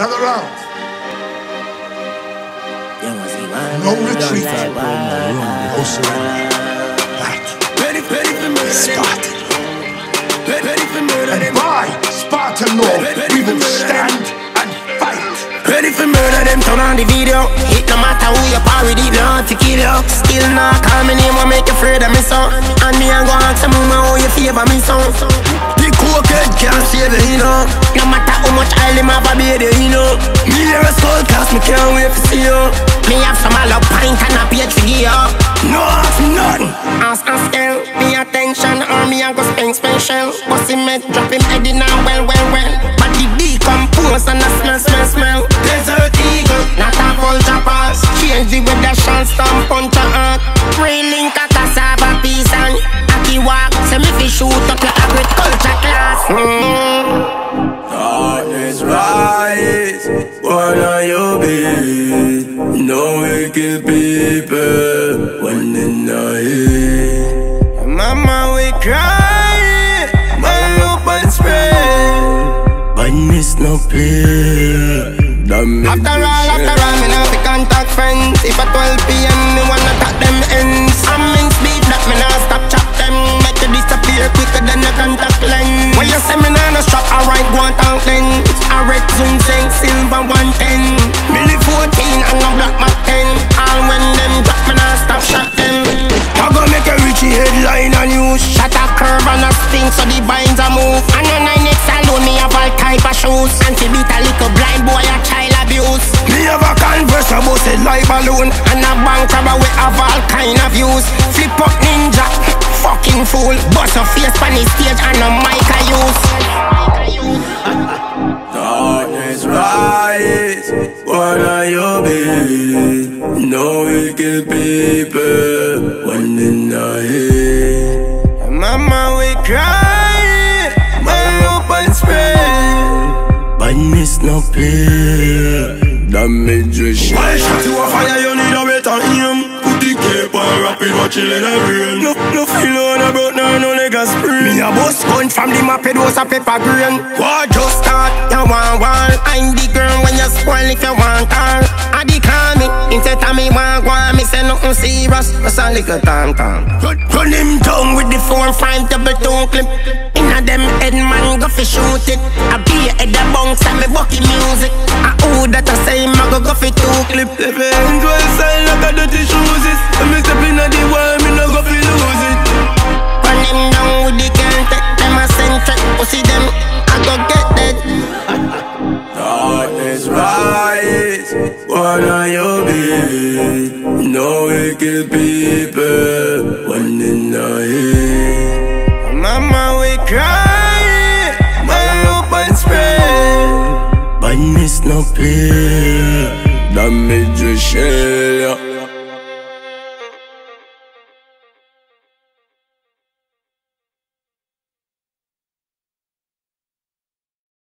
Gather round. No retreat. No surrender. Right. Ready, ready for murder. Spartan. Ready, ready for murder. And by Spartan law, we will stand and fight. Ready for murder, them turn on the video. It no matter who you parry, deep not to kill you. Still not call me name, will make you afraid of me son. And me and go ask some woman how you favor me son. The cokehead can't save you, you know. No matter how much oil me can't wait to see you. Me have some up pint and a page for you. No ask me nothing. Ask and scale, me attention, or me a go spend special. Pussy me drop him head in a well, well, well. Body decompose and a smell, smell, smell. Desert eagle, not a vulture pass. Change the weather, shall stamp punch a heart. Railing cassava piece and Aki walk. Say me fi shoot up your agriculture be? No wicked people, when in the heat. Mama, we cry. My open spread, but miss no play. Damage After all, after all, me now be contact friends. If at 12 p.m. me wanna talk them ends. I'm and so the binds a move. And on nine next alone me have all type of shoes. And to beat a little blind boy a child abuse. Me have a converse about it like balloon. And a bank robber we have all kind of views. Flip up ninja, fucking fool. Bust a face on the stage and a mic I use. Darkness rise, what are you be? No wicked people, when in the heat. Mama we cry. Spread, miss no play. Damage we share. Why shot you a fire, you need a better aim Put the cape on rapid, watch it in a brain No, no feel on about now, no nigga spring. Me a bust gun from the map, it was a pepper grain. War just start, you want war. I'm the girl when you spoil if you want her. I the call me, instead of me want one, me say nothing serious. Just a little time, time. Run, run him down with the four five double two clip. Inna them head man go fi shoot it. I a head a bounce and me bucky music. I who that I say him a go go fi two clip. If it ends well side like a dirty shoes is When me step in the wall, me no go feel lose it Run them down with the can take them a centric pussy them I go get dead Darkness rise, what are you be? No wicked people, when in the heat. Mama we cry non pire Damage